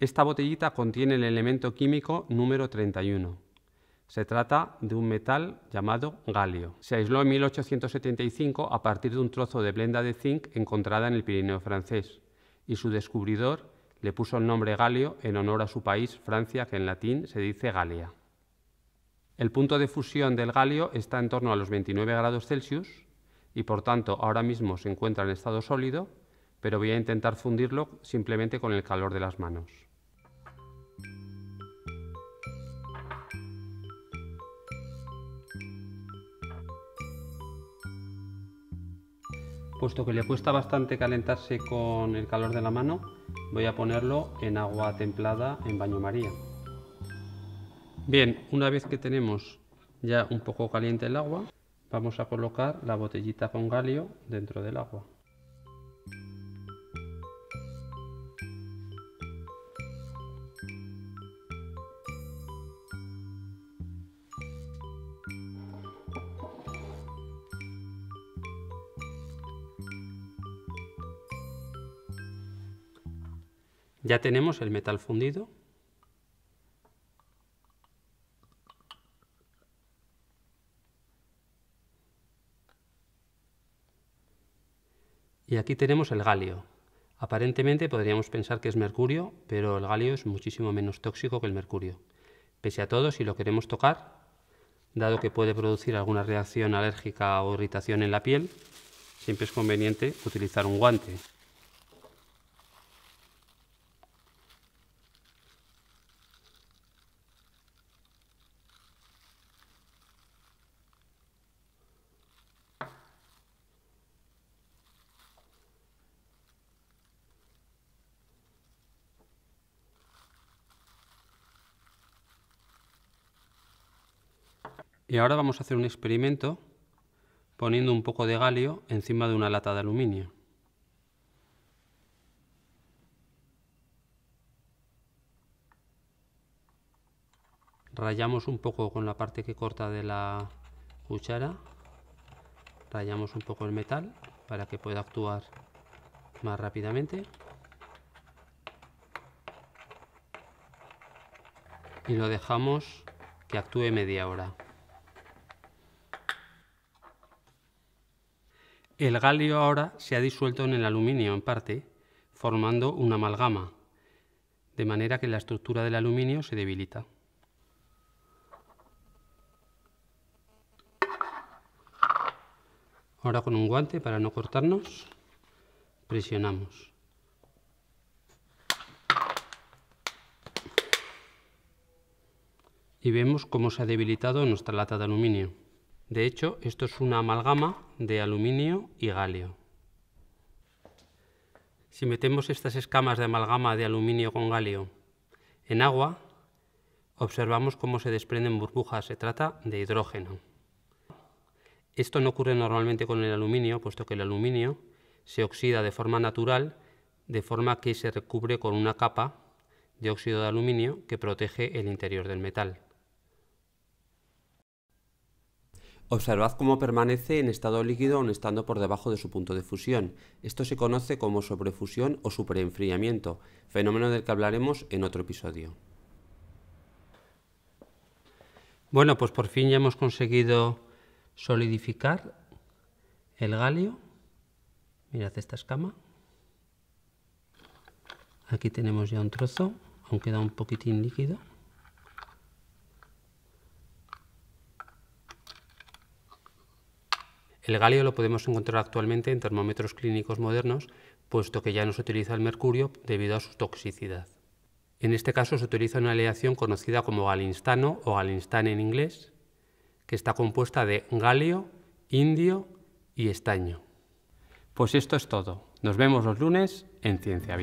Esta botellita contiene el elemento químico número 31. Se trata de un metal llamado galio. Se aisló en 1875 a partir de un trozo de blenda de zinc encontrada en el Pirineo francés y su descubridor le puso el nombre galio en honor a su país, Francia, que en latín se dice Galia. El punto de fusión del galio está en torno a los 29 grados Celsius y por tanto ahora mismo se encuentra en estado sólido, pero voy a intentar fundirlo simplemente con el calor de las manos. Puesto que le cuesta bastante calentarse con el calor de la mano, voy a ponerlo en agua templada en baño maría. Bien, una vez que tenemos ya un poco caliente el agua, vamos a colocar la botellita con galio dentro del agua. Ya tenemos el metal fundido. Y aquí tenemos el galio. Aparentemente podríamos pensar que es mercurio, pero el galio es muchísimo menos tóxico que el mercurio. Pese a todo, si lo queremos tocar, dado que puede producir alguna reacción alérgica o irritación en la piel, siempre es conveniente utilizar un guante. Y ahora vamos a hacer un experimento poniendo un poco de galio encima de una lata de aluminio. Rayamos un poco con la parte que corta de la cuchara, rayamos un poco el metal para que pueda actuar más rápidamente. Y lo dejamos que actúe media hora. El galio ahora se ha disuelto en el aluminio en parte, formando una amalgama, de manera que la estructura del aluminio se debilita. Ahora con un guante para no cortarnos, presionamos. Y vemos cómo se ha debilitado nuestra lata de aluminio. De hecho, esto es una amalgama de aluminio y galio. Si metemos estas escamas de amalgama de aluminio con galio en agua, observamos cómo se desprenden burbujas. Se trata de hidrógeno. Esto no ocurre normalmente con el aluminio, puesto que el aluminio se oxida de forma natural, de forma que se recubre con una capa de óxido de aluminio que protege el interior del metal. Observad cómo permanece en estado líquido aun estando por debajo de su punto de fusión. Esto se conoce como sobrefusión o superenfriamiento, fenómeno del que hablaremos en otro episodio. Bueno, pues por fin ya hemos conseguido solidificar el galio. Mirad esta escama. Aquí tenemos ya un trozo, aunque da un poquitín líquido. El galio lo podemos encontrar actualmente en termómetros clínicos modernos, puesto que ya no se utiliza el mercurio debido a su toxicidad. En este caso se utiliza una aleación conocida como galinstano o galinstane en inglés, que está compuesta de galio, indio y estaño. Pues esto es todo. Nos vemos los lunes en Ciencia.